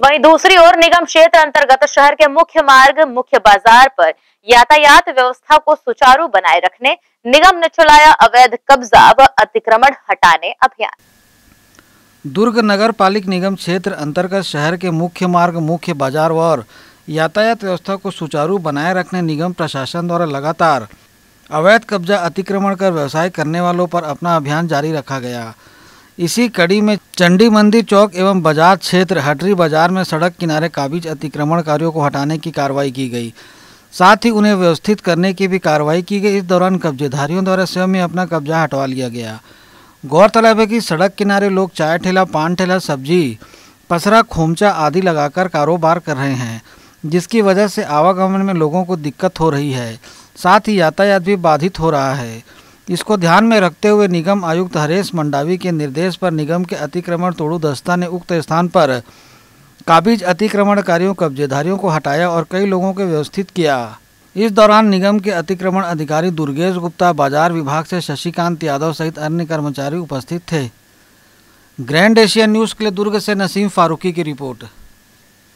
वहीं दूसरी ओर निगम क्षेत्र अंतर्गत शहर के मुख्य मार्ग, मुख्य बाज़ार पर यातायात व्यवस्था को सुचारू बनाए रखने, निगम ने चलाया अवैध कब्जा व अतिक्रमण हटाने अभियान। दुर्ग नगर पालिक निगम क्षेत्र अंतर्गत शहर के मुख्य मार्ग, मुख्य बाज़ार और यातायात व्यवस्था को सुचारू बनाए रखने निगम प्रशासन द्वारा लगातार अवैध कब्जा अतिक्रमण कर व्यवसाय करने वालों पर अपना अभियान जारी रखा गया। इसी कड़ी में चंडी मंदिर चौक एवं बाज़ार क्षेत्र हटरी बाज़ार में सड़क किनारे काबिज अतिक्रमणकारियों को हटाने की कार्रवाई की गई। साथ ही उन्हें व्यवस्थित करने की भी कार्रवाई की गई। इस दौरान कब्जेधारियों द्वारा स्वयं में अपना कब्जा हटवा लिया गया। गौरतलब है कि सड़क किनारे लोग चाय ठेला, पान ठेला, सब्ज़ी, पसरा, खोमचा आदि लगाकर कारोबार कर रहे हैं, जिसकी वजह से आवागमन में लोगों को दिक्कत हो रही है। साथ ही यातायात भी बाधित हो रहा है। इसको ध्यान में रखते हुए निगम आयुक्त हरेश मंडावी के निर्देश पर निगम के अतिक्रमण तोड़ू दस्ता ने उक्त स्थान पर काबिज अतिक्रमणकारियों, कब्जेधारियों को हटाया और कई लोगों को व्यवस्थित किया। इस दौरान निगम के अतिक्रमण अधिकारी दुर्गेश गुप्ता, बाज़ार विभाग से शशिकांत यादव सहित अन्य कर्मचारी उपस्थित थे। ग्रैंड एशिया न्यूज़ के लिए दुर्ग से नसीम फारूकी की रिपोर्ट।